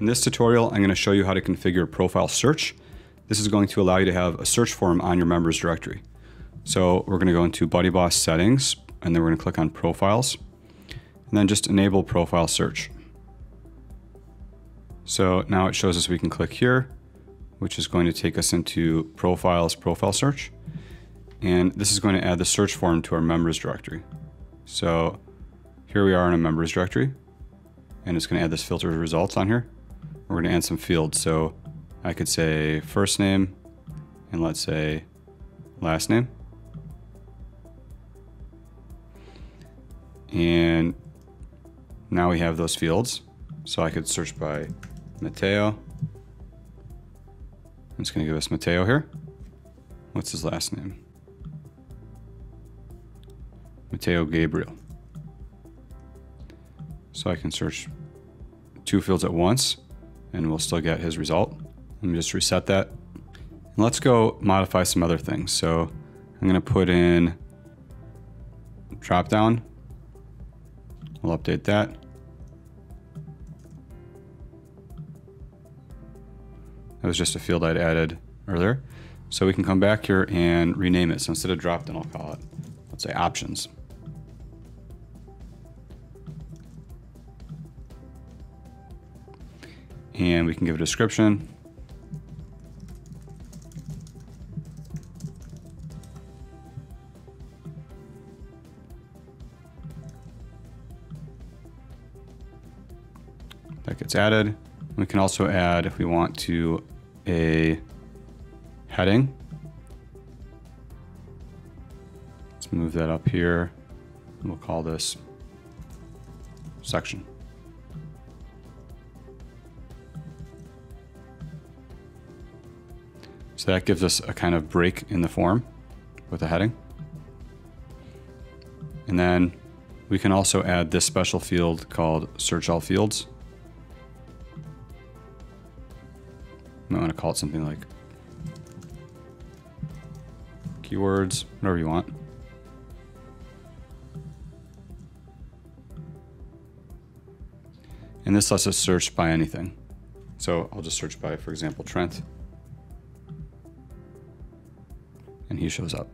In this tutorial, I'm going to show you how to configure profile search. This is going to allow you to have a search form on your members directory. So we're going to go into BuddyBoss settings, and then we're going to click on profiles, and then just enable profile search. So now it shows us we can click here, which is going to take us into profiles profile search. And this is going to add the search form to our members directory. So here we are in a members directory, and it's going to add this filter results on here. We're to add some fields. So I could say first name, and let's say last name. And now we have those fields. So I could search by Mateo. It's going to give us Mateo here. What's his last name? Mateo Gabriel. So I can search two fields at once and we'll still get his result. Let me just reset that. Let's go modify some other things. So I'm going to put in drop down. We'll update that. That was just a field I'd added earlier. So we can come back here and rename it. So instead of drop down, I'll call it, let's say options. And we can give a description. That gets added. We can also add, if we want to, a heading. Let's move that up here. We'll call this section. So that gives us a kind of break in the form with a heading. And then we can also add this special field called search all fields. I want to call it something like keywords, whatever you want. And this lets us search by anything. So I'll just search by, for example, Trent. And he shows up.